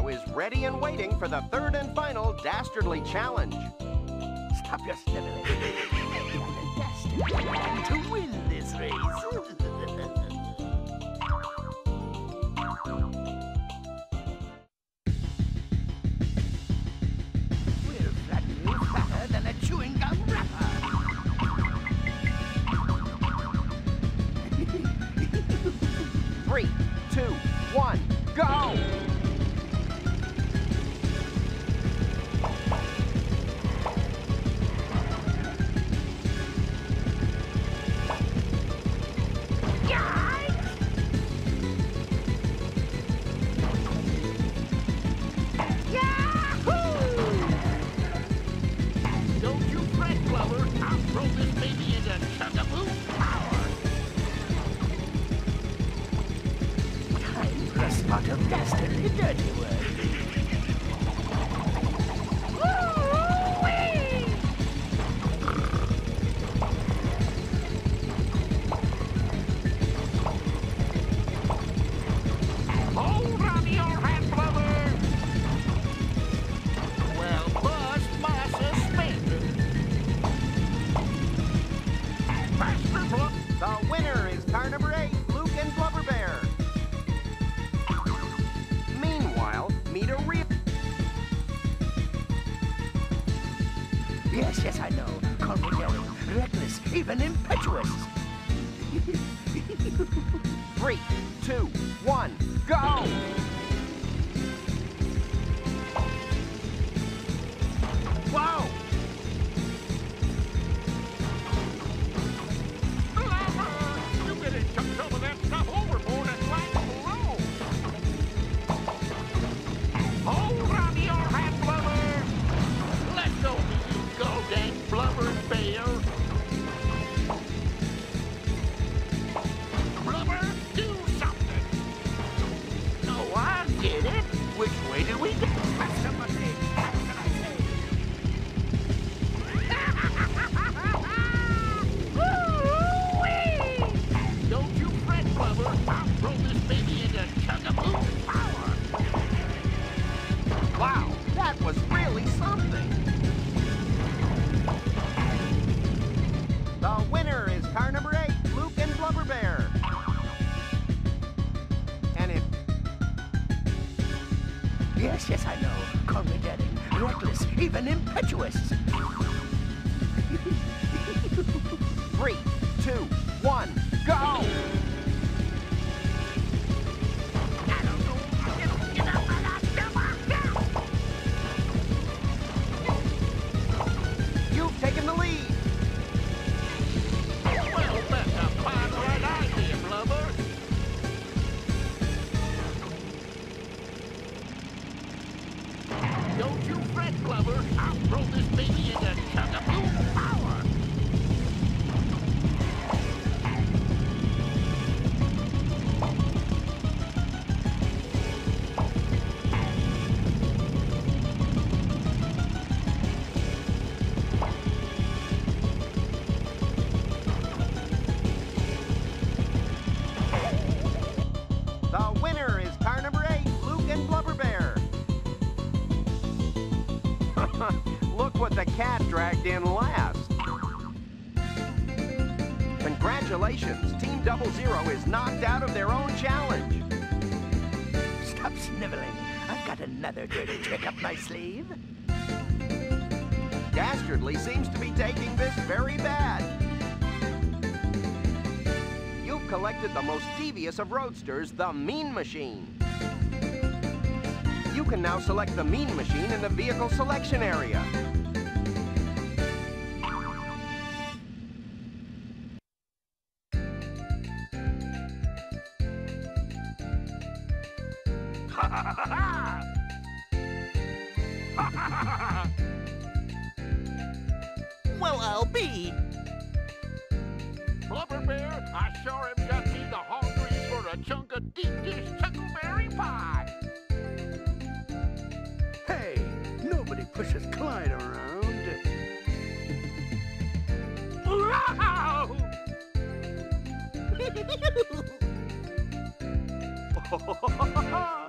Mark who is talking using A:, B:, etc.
A: Zero is ready and waiting for the third and final Dastardly Challenge.
B: Stop your sniveling. to win this race.
C: This baby into power.
B: Time spot of dastardly dirty.
A: The winner is car number eight, Luke and Blubber Bear. Meanwhile, meet a real.
B: Yes, yes, I know. Daring, reckless, even impetuous.
A: Three, two, one, go!
B: Yes, yes, I know. Daring, reckless, even impetuous.
A: three, two, one, go! What the cat dragged in last. Congratulations, Team Double Zero is knocked out of their own challenge.
B: Stop sniveling. I've got another dirty trick up my sleeve.
A: Dastardly seems to be taking this very bad. You've collected the most devious of roadsters, the Mean Machine. You can now select the Mean Machine in the vehicle selection area.
B: Well, I'll be.
C: Blubber Bear, I sure have got me the hungries for a chunk of deep dish chuckleberry pie.
B: Hey, nobody pushes Clyde around.
C: Wow!